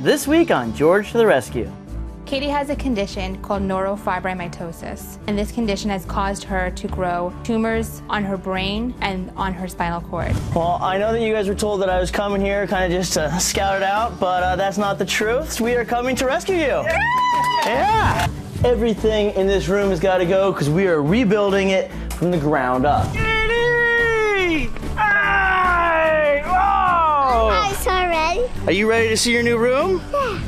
This week on George to the Rescue. Katie has a condition called neurofibromatosis, and this condition has caused her to grow tumors on her brain and on her spinal cord. Well, I know that you guys were told that I was coming here kind of just to scout it out, but uh, that's not the truth. We are coming to rescue you. Yeah! Everything in this room has got to go because we are rebuilding it from the ground up. Katie! Are you ready to see your new room? Yeah.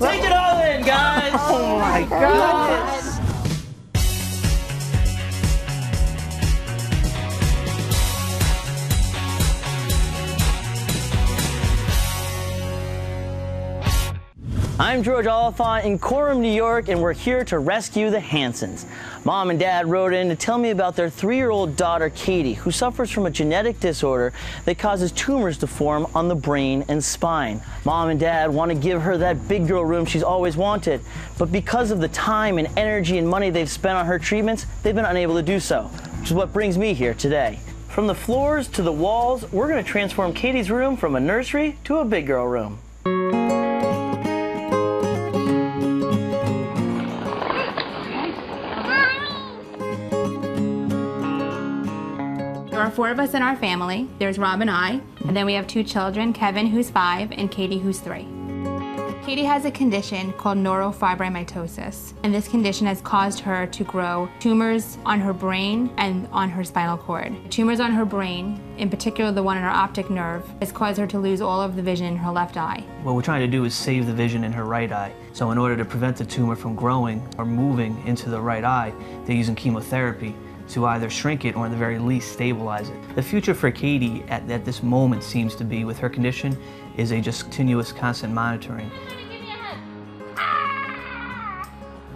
Take it all in, guys! Oh my goodness! I'm George Oliphant in Coram, New York, and we're here to rescue the Hansons. Mom and Dad wrote in to tell me about their three-year-old daughter, Katie, who suffers from a genetic disorder that causes tumors to form on the brain and spine. Mom and Dad want to give her that big girl room she's always wanted, but because of the time and energy and money they've spent on her treatments, they've been unable to do so, which is what brings me here today. From the floors to the walls, we're going to transform Katie's room from a nursery to a big girl room. There are four of us in our family. There's Rob and I, and then we have two children, Kevin, who's five, and Katie, who's three. Katie has a condition called neurofibromatosis, and this condition has caused her to grow tumors on her brain and on her spinal cord. Tumors on her brain, in particular the one in her optic nerve, has caused her to lose all of the vision in her left eye. What we're trying to do is save the vision in her right eye. So in order to prevent the tumor from growing or moving into the right eye, they're using chemotherapy to either shrink it or at the very least stabilize it. The future for Katie at, at this moment seems to be with her condition is a just continuous constant monitoring.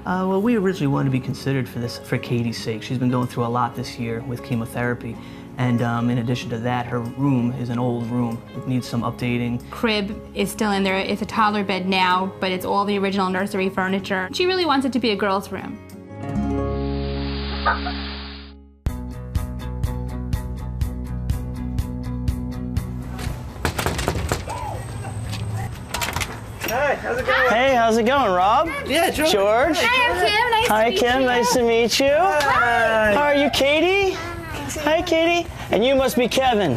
Uh, well, we originally wanted to be considered for this for Katie's sake. She's been going through a lot this year with chemotherapy. And um, in addition to that, her room is an old room. It needs some updating. Crib is still in there. It's a toddler bed now, but it's all the original nursery furniture. She really wants it to be a girl's room. How's it going, Rob? Yeah, George. George? Hi, I'm Kim. Nice Hi, to meet Kim. you. Nice to meet you. Hi. How are you, Katie? Hi, Katie. And you must be Kevin.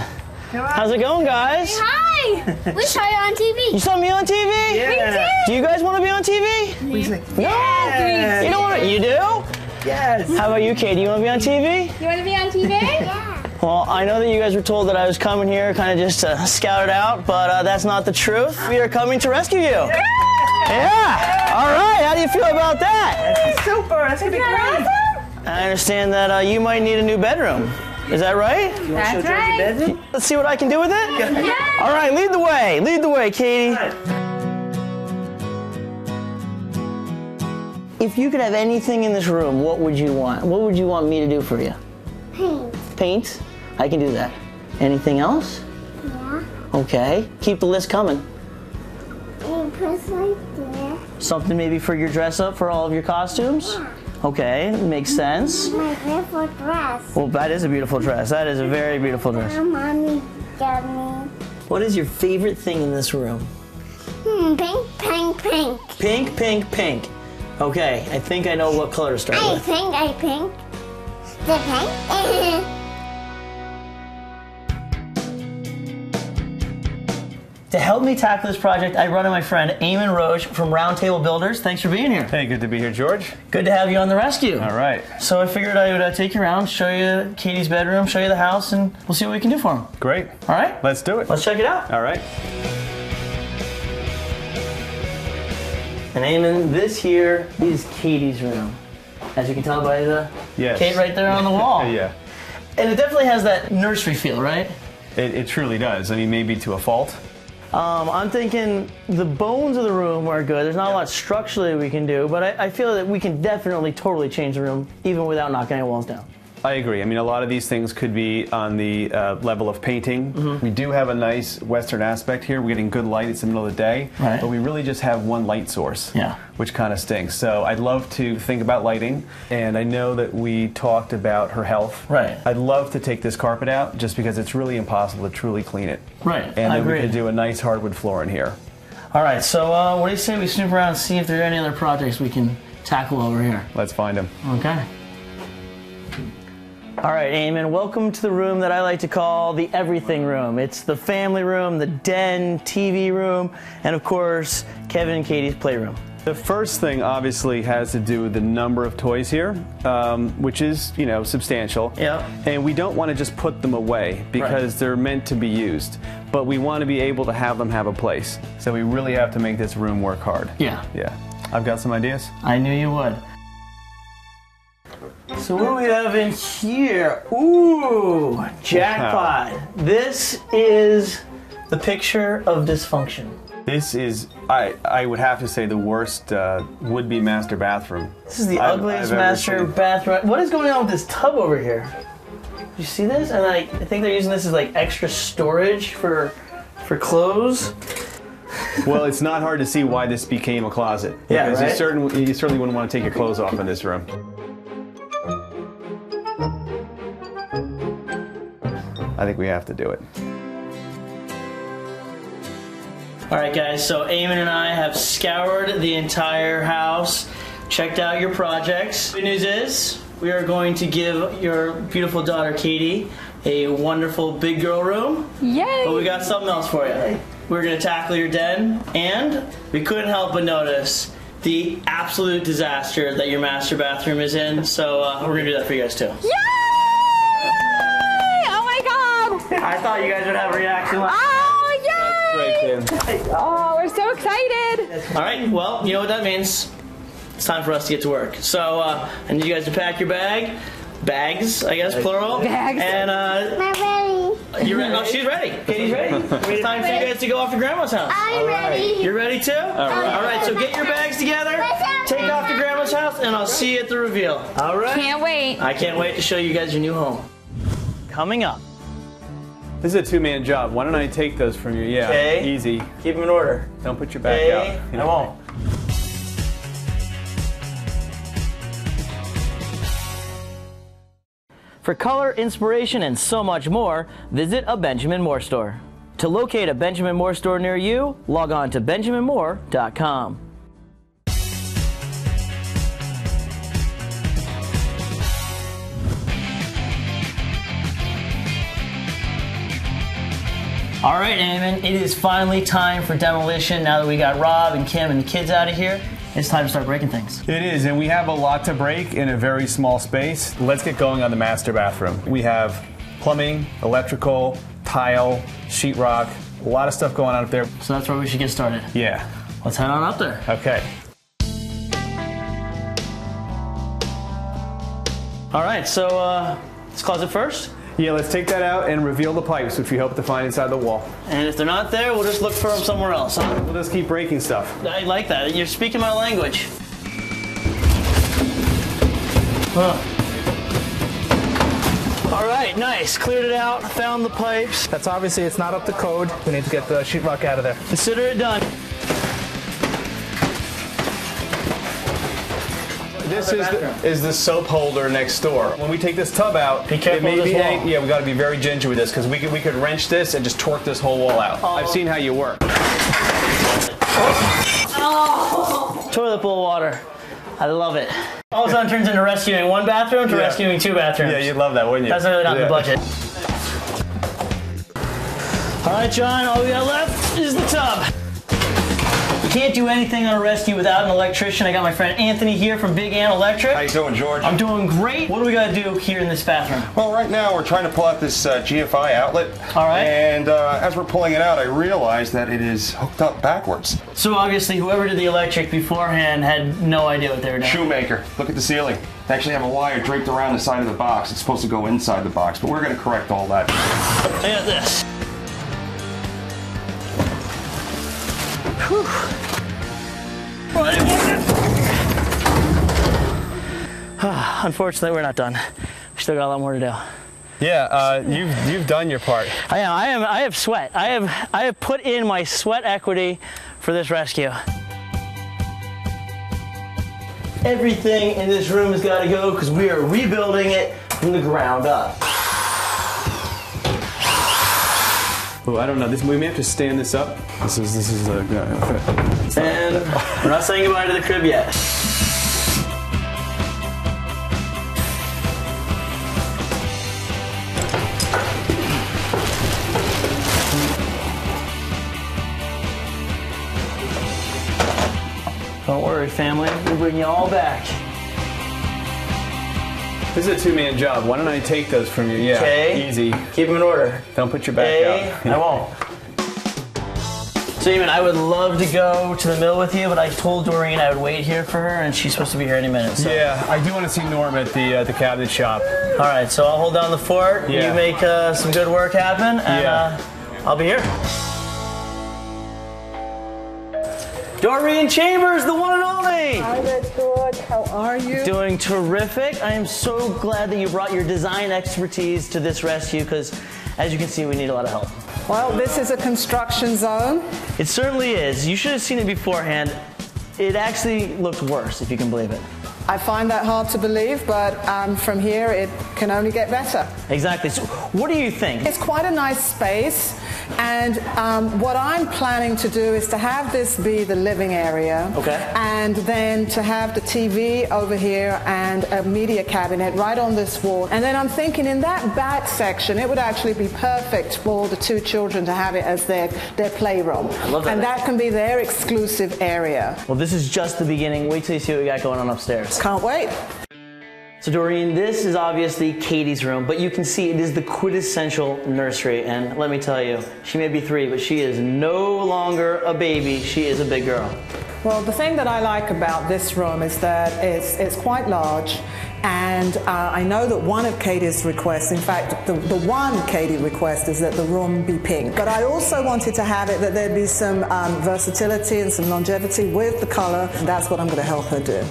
How's it going, guys? Hi. we saw you on TV. You saw me on TV? Yeah. Do you guys want to be on TV? Please, like, No. Yes. You don't want to. You do? Yes. How about you, Katie? You want to be on TV? You want to be on TV? Yeah. Well, I know that you guys were told that I was coming here kind of just to scout it out, but uh, that's not the truth. We are coming to rescue you. Yeah. All right. How do you feel about that? That's Super. That's gonna be great. I understand that uh, you might need a new bedroom. Is that right? You want to show That's right. bedroom? Let's see what I can do with it. Yes. All right, lead the way. Lead the way, Katie. If you could have anything in this room, what would you want? What would you want me to do for you? Paint. Paint? I can do that. Anything else? Yeah. Okay. Keep the list coming. Put right there. Something maybe for your dress up for all of your costumes? Okay, makes sense. My beautiful dress. Well, that is a beautiful dress. That is a very beautiful dress. My mommy got me. What is your favorite thing in this room? Hmm, pink, pink, pink. Pink, pink, pink. Okay, I think I know what color to start I with. think I pink. The pink. To help me tackle this project, I run into my friend Eamon Roche from Roundtable Builders. Thanks for being here. Hey, good to be here, George. Good to have you on the rescue. All right, So I figured I would uh, take you around, show you Katie's bedroom, show you the house, and we'll see what we can do for him. great. All right? Let's do it. Let's check it out. All right. And Eamon, this here is Katie's room. As you can tell by the Yes. Kate right there on the wall. yeah, And it definitely has that nursery feel, right? it, it truly does. I mean, maybe to a fault. Um, I'm thinking the bones of the room are good. There's not a lot structurally we can do, but I, I feel that we can definitely totally change the room even without knocking any walls down. I agree. I mean, a lot of these things could be on the uh, level of painting. Mm-hmm. We do have a nice Western aspect here. We're getting good light. It's the middle of the day, Right. but we really just have one light source, Yeah. which kind of stinks. So I'd love to think about lighting, and I know that we talked about her health. Right. I'd love to take this carpet out just because it's really impossible to truly clean it. Right. And I then we could do a nice hardwood floor in here. All right, so uh, what do you say we snoop around and see if there are any other projects we can tackle over here? Let's find them. Okay. All right, Eamon, welcome to the room that I like to call the everything room. It's the family room, the den, TV room, and of course, Kevin and Katie's playroom. The first thing obviously has to do with the number of toys here, um, which is, you know, substantial. Yeah. And we don't want to just put them away because they're meant to be used, but we want to be able to have them have a place. So we really have to make this room work hard. Yeah. Yeah. I've got some ideas. I knew you would. So what do we have in here? Ooh, jackpot. This is the picture of dysfunction. This is, I, I would have to say, the worst uh, would-be master bathroom. This is the I've- ugliest I've master bathroom. What is going on with this tub over here? You see this? And I, I think they're using this as like extra storage for for clothes. Well, it's not hard to see why this became a closet. Yeah, because you, right? certain, you certainly wouldn't want to take your clothes off in this room. I think we have to do it. All right, guys. So Eamon and I have scoured the entire house, checked out your projects. Good news is we are going to give your beautiful daughter Katie a wonderful big girl room. Yay! But we got something else for you. We're gonna tackle your den, and we couldn't help but notice the absolute disaster that your master bathroom is in. So uh, we're gonna do that for you guys too. Yay! I thought you guys would have a reaction. Like, Oh, yay! Great, Tim. Oh, we're so excited! All right. Well, you know what that means. It's time for us to get to work. So uh, I need you guys to pack your bag. Bags, I guess, plural. Bags. And uh, I'm ready. you're ready. Oh, she's ready. Katie's ready. It's time for you guys to go off to grandma's house. I'm ready. You're ready too? All right. All right, so get your bags together, take off to grandma's house, and I'll see you at the reveal. All right. Can't wait. I can't wait to show you guys your new home. Coming up. This is a two-man job. Why don't I take those from you? Yeah, Okay. easy. Keep them in order. Don't put your back Okay. out. I won't. For color, inspiration, and so much more, visit a Benjamin Moore store. To locate a Benjamin Moore store near you, log on to benjaminmoore.com. All right, Eamon, it is finally time for demolition. Now that we got Rob and Kim and the kids out of here, it's time to start breaking things. It is, and we have a lot to break in a very small space. Let's get going on the master bathroom. We have plumbing, electrical, tile, sheetrock, a lot of stuff going on up there. So that's where we should get started. Yeah. Let's head on up there. Okay. All right, so uh, let's close it first. Yeah, let's take that out and reveal the pipes, which we hope to find inside the wall. And if they're not there, we'll just look for them somewhere else. huh? We'll just keep breaking stuff. I like that. You're speaking my language. Huh. All right, nice. Cleared it out. Found the pipes. That's obviously it's not up to code. We need to get the sheetrock out of there. Consider it done. This is the, is the soap holder next door. When we take this tub out, Be careful it may be wall. yeah, we got to be very ginger with this because we could we could wrench this and just torque this whole wall out. I've seen how you work. Oh. Toilet bowl water. I love it. All of a sudden turns into rescuing one bathroom to Yeah. rescuing two bathrooms. Yeah, you'd love that, wouldn't you? That's really not in Yeah. the budget. All right, John, all we got left is the tub. Can't do anything on a rescue without an electrician. I got my friend Anthony here from Big Ant Electric. How you doing, George? I'm doing great. What do we got to do here in this bathroom? well, right now we're trying to pull out this uh, GFI outlet. All right. And uh, as we're pulling it out, I realized that it is hooked up backwards. So obviously, whoever did the electric beforehand had no idea what they were doing. Shoemaker, look at the ceiling. They actually have a wire draped around the side of the box. It's supposed to go inside the box, but we're going to correct all that. I got this. Whew. Unfortunately, we're not done. We still got a lot more to do. Yeah, uh, you've you've done your part. I am. I am. I have sweat. I have. I have put in my sweat equity for this rescue. Everything in this room has got to go because we are rebuilding it from the ground up. Oh, I don't know. This we may have to stand this up. This is this is a. Uh, And we're not saying goodbye to the crib yet. Don't worry, family. We'll bring you all back. This is a two-man job. Why don't I take those from you? Yeah, Okay. easy. Keep them in order. Don't put your back A, out. I won't. So, I would love to go to the mill with you, but I told Doreen I would wait here for her, and she's supposed to be here any minute. So. Yeah, I do want to see Norm at the uh, the cabinet shop. All right, so I'll hold down the fort. Yeah. You make uh, some good work happen, and Yeah. uh, I'll be here. Doreen Chambers, the one and only. Hi there, George. How are you? Doing terrific. I am so glad that you brought your design expertise to this rescue because, as you can see, we need a lot of help. Well, this is a construction zone. It certainly is. You should have seen it beforehand. It actually looked worse, if you can believe it. I find that hard to believe, but um, from here it can only get better. Exactly. So, what do you think? It's quite a nice space, and um, what I'm planning to do is to have this be the living area. Okay. And then to have the TV over here and a media cabinet right on this wall. And then I'm thinking in that back section, it would actually be perfect for the two children to have it as their, their playroom. love that And that can be their exclusive area. Well, this is just the beginning. Wait till you see what we got going on upstairs. Can't wait. So, Doreen, this is obviously Katie's room, but you can see it is the quintessential nursery. And let me tell you, she may be three, but she is no longer a baby. She is a big girl. Well, the thing that I like about this room is that it's, it's quite large, and uh, I know that one of Katie's requests, in fact, the, the one Katie request is that the room be pink. But I also wanted to have it that there'd be some um, versatility and some longevity with the color, that's what I'm going to help her do.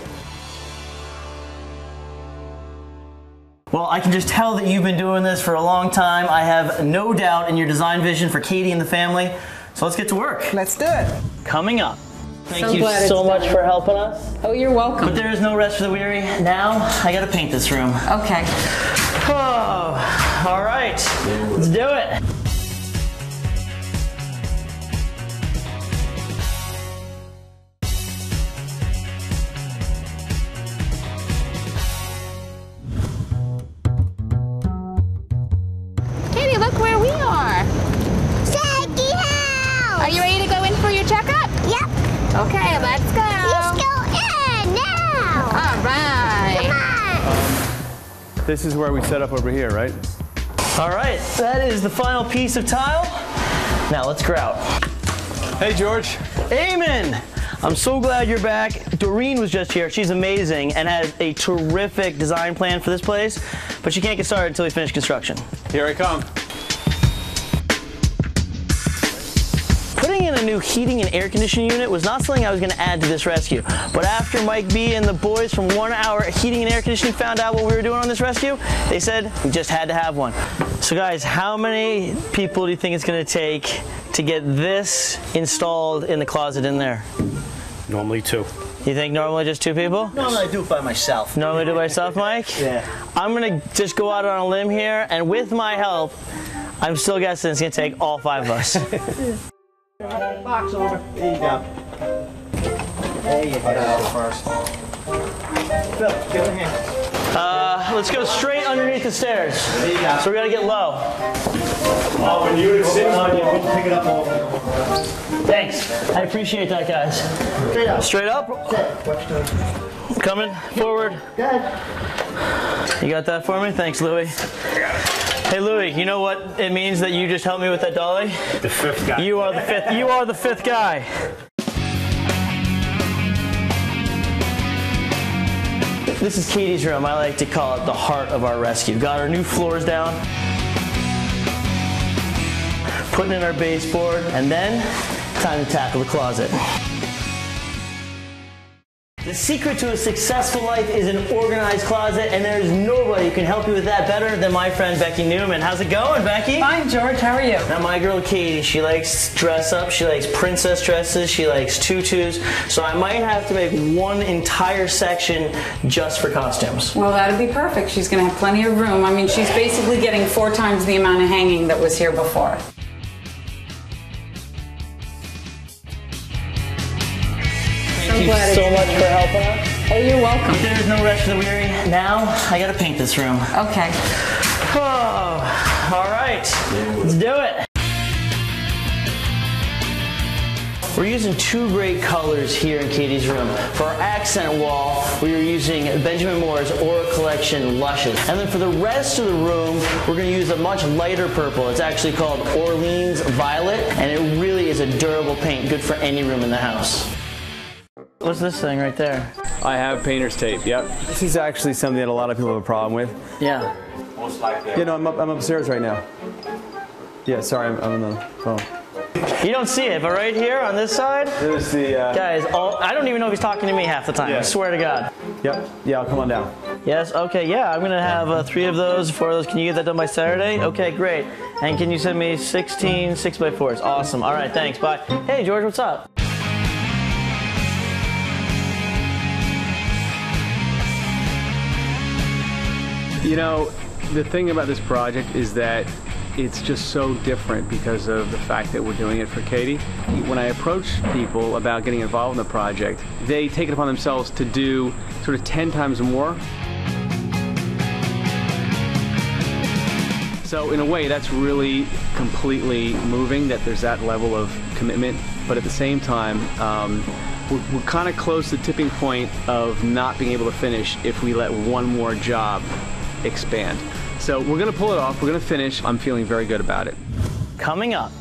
Well, I can just tell that you've been doing this for a long time. I have no doubt in your design vision for Katie and the family. So let's get to work. Let's do it. Coming up. Thank So you so much done. for helping us. Oh, you're welcome. But there is no rest for the weary. Now I gotta paint this room. Okay. Oh, all right, let's do it. This is where we set up over here, right? All right, that is the final piece of tile. Now let's grout. Hey, George. Eamon. I'm so glad you're back. Doreen was just here. She's amazing and has a terrific design plan for this place, but she can't get started until we finish construction. Here I come. Putting new heating and air conditioning unit was not something I was going to add to this rescue. But after Mike B and the boys from One Hour Heating and Air Conditioning found out what we were doing on this rescue, they said we just had to have one. So, guys, how many people do you think it's going to take to get this installed in the closet in there? Normally two. You think normally just two people? Normally I do it by myself. Normally do it myself, Mike? Yeah. I'm gonna just go out on a limb here, and with my help, I'm still guessing it's gonna take all five of us. Box over. There you go. There you go. First. Phil, give it a hand. Uh, let's go straight underneath the stairs. There you go. So we gotta get low. Oh, when you were sitting on you, we'll pick it up over. Thanks. I appreciate that, guys. Straight up. Straight up, Watch the. coming forward. Good. You got that for me? Thanks, Louie. Hey, Louie, you know what it means that you just helped me with that dolly? The fifth guy. You are the fifth. You are the fifth guy. This is Katie's room. I like to call it the heart of our rescue. Got our new floors down, putting in our baseboard, and then time to tackle the closet. The secret to a successful life is an organized closet, and there's nobody who can help you with that better than my friend Becky Newman. How's it going, Becky? Fine, George. How are you? Now my girl Katie, she likes dress up, she likes princess dresses, she likes tutus, so I might have to make one entire section just for costumes. Well, that'd be perfect. She's going to have plenty of room. I mean, she's basically getting four times the amount of hanging that was here before. You glad so it's- much for helping us. Oh, you're welcome. There's no rest for the weary. Now I gotta paint this room. Okay. Oh, all right, let's do it. We're using two great colors here in Katie's room. For our accent wall, we are using Benjamin Moore's Aura Collection Luscious. And then for the rest of the room, we're gonna use a much lighter purple. It's actually called Orleans Violet, and it really is a durable paint, good for any room in the house. What's this thing right there? I have painter's tape, yep. This is actually something that a lot of people have a problem with. Yeah. Most likely. You know, I'm, up, I'm upstairs right now. Yeah, sorry, I'm, I'm on the phone. You don't see it, but right here on this side, There's the, uh, guys, all, I don't even know if he's talking to me half the time. I swear to God. yep, yeah, I'll come on down. Yes, okay, yeah, I'm gonna have uh, three of those, four of those. Can you get that done by Saturday? Okay, great. And can you send me 16 6x4s? Awesome. All right, thanks, bye. Hey, George, what's up? You know, the thing about this project is that it's just so different because of the fact that we're doing it for Katie. When I approach people about getting involved in the project, they take it upon themselves to do sort of 10 times more. So in a way, that's really completely moving that there's that level of commitment. But at the same time, um, we're, we're kind of close to the tipping point of not being able to finish if we let one more job expand. So we're gonna pull it off. We're gonna finish. I'm feeling very good about it. Coming up.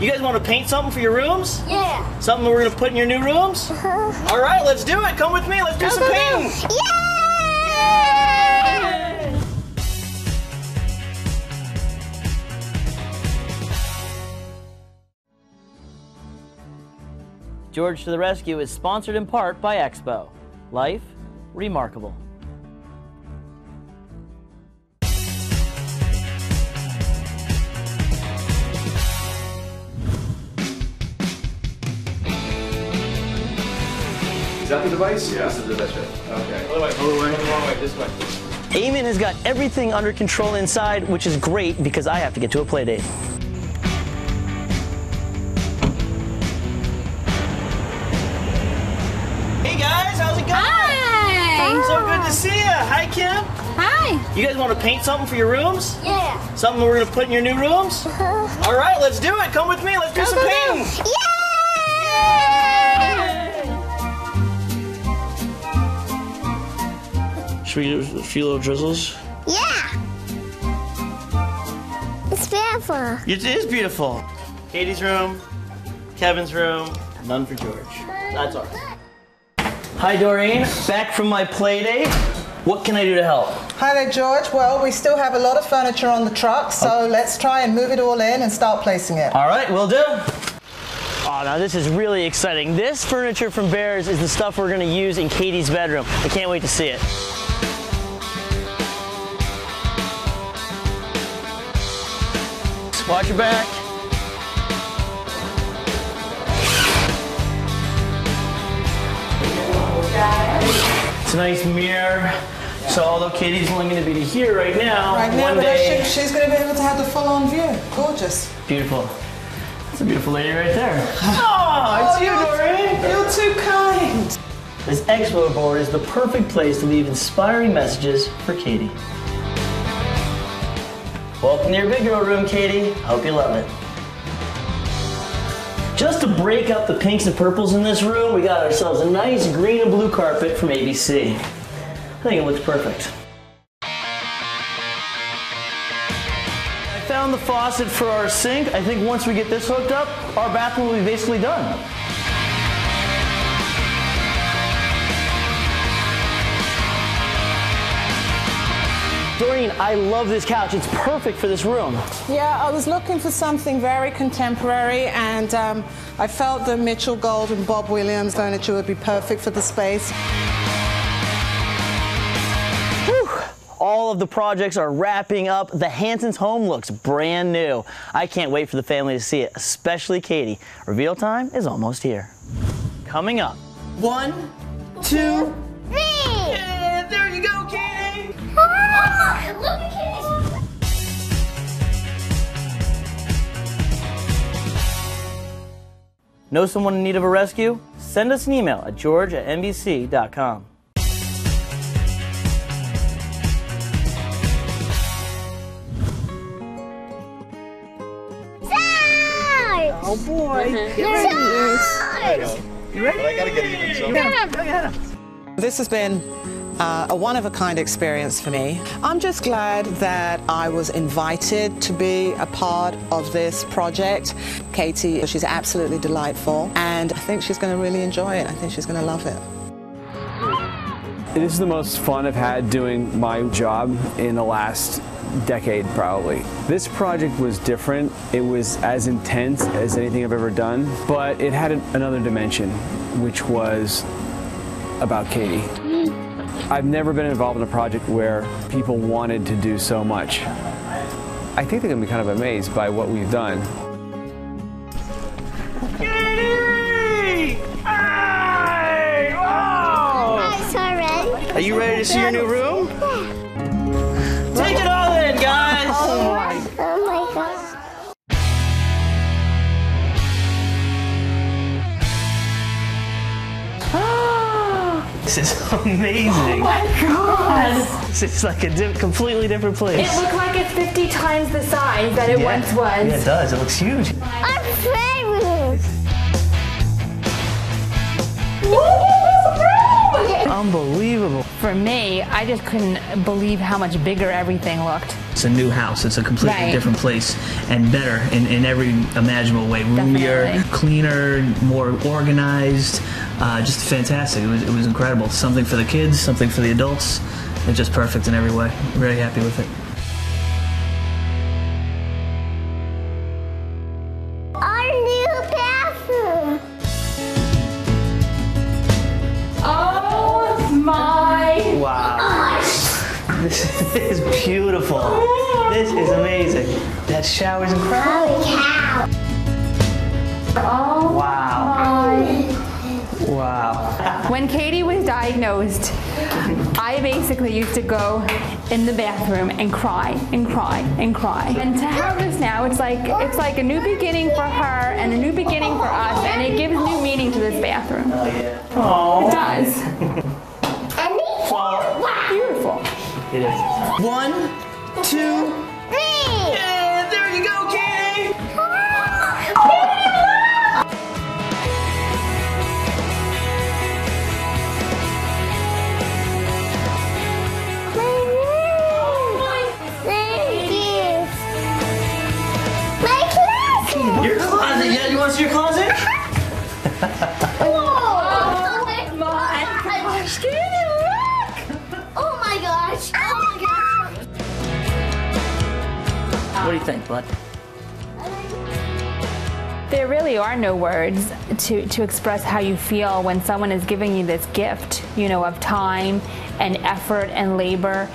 You guys want to paint something for your rooms? Yeah. Something we're gonna put in your new rooms? All right, let's do it. Come with me. Let's do some painting. George to the Rescue is sponsored in part by Expo. Life remarkable. Is that the device? Yeah, that's the device. Okay. Other way. Other way. Wrong way. This way. Eamon has got everything under control inside, which is great because I have to get to a play date. Hey guys, how's it going? Hi. So good to see you. Hi, Kim. Hi. You guys want to paint something for your rooms? Yeah. Something we're gonna put in your new rooms? Uh-huh. All right, let's do it. Come with me. Let's do some painting. Should we do a few little drizzles? Yeah. It's beautiful. It is beautiful. Katie's room, Kevin's room, none for George. That's ours. Hi, Doreen. Back from my play date. What can I do to help? Hi there, George. Well, we still have a lot of furniture on the truck, so oh. let's try and move it all in and start placing it. All right, we'll do. Oh, now this is really exciting. This furniture from Behrs is the stuff we're gonna use in Katie's bedroom. I can't wait to see it. Watch your back. It's a nice mirror. So although Katie's only going to be to here right now, Right now, one but day, she, she's going to be able to have the full-on view. Gorgeous. beautiful. It's a beautiful lady right there. Oh, it's you, Doreen. You're too kind. This expo board is the perfect place to leave inspiring messages for Katie. Welcome to your big girl room, Katie. Hope you love it. Just to break up the pinks and purples in this room, we got ourselves a nice green and blue carpet from ABC. I think it looks perfect. I found the faucet for our sink. I think once we get this hooked up, our bathroom will be basically done. Doreen, I love this couch. It's perfect for this room. Yeah, I was looking for something very contemporary, and um, I felt the Mitchell Gold and Bob Williams furniture would be perfect for the space. Whew. All of the projects are wrapping up. The Hansons home looks brand new. I can't wait for the family to see it, especially Katie. Reveal time is almost here. Coming up. One, two, Look at Katie's. Know someone in need of a rescue? send us an email at george at nbc.com. Oh boy. You ready? I gotta get even. So. This has been uh, a one of a kind experience for me. I'm just glad that I was invited to be a part of this project. Katie, she's absolutely delightful, and I think she's going to really enjoy it. I think she's going to love it. This is the most fun I've had doing my job in the last decade, probably. This project was different. It was as intense as anything I've ever done, but it had another dimension, which was about Katie. I've never been involved in a project where people wanted to do so much. I think they're going to be kind of amazed by what we've done. I'm so ready. Are you ready to see your new room? This is amazing. Oh my god! This is like a di- completely different place. It looks like it's 50 times the size that it Yeah. once was. Yeah, it does. It looks huge. I'm famous. Unbelievable. For me, I just couldn't believe how much bigger everything looked. It's a new house. It's a completely Right. different place and better in, in every imaginable way. Roomier, cleaner, more organized. Uh, just fantastic. It was, it was incredible. Something for the kids, something for the adults. It's just perfect in every way. Very happy with it. Oh Wow. Wow. When Katie was diagnosed, I basically used to go in the bathroom and cry and cry and cry. And to have this now, it's like it's like a new beginning for her and a new beginning for us, and it gives new meaning to this bathroom. Oh. yeah. Aww. It does. And me? Beautiful. It is. One, two, Oh my gosh. Look. Oh my gosh. Oh my gosh. What do you think, bud? There really are no words to, to express how you feel when someone is giving you this gift, you know, of time and effort and labor.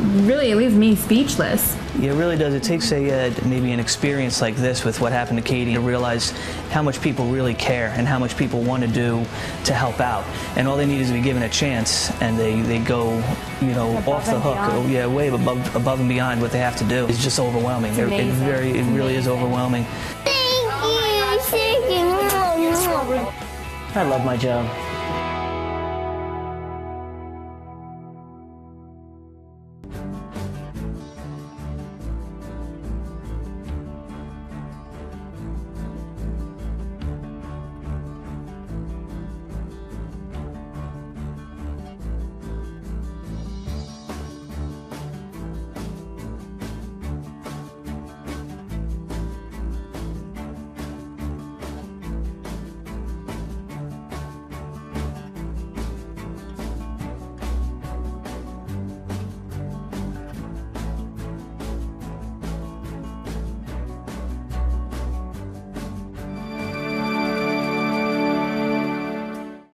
Really, it leaves me speechless. Yeah, it really does. It takes a uh, maybe an experience like this with what happened to Katie to realize how much people really care and how much people want to do to help out. And all they need is to be given a chance, and they, they go, you know, Above off the hook. beyond. Oh, yeah, way above above and beyond what they have to do. It's just overwhelming. It's It- it, very, it really is overwhelming. Thank you. Thank you. I love my job.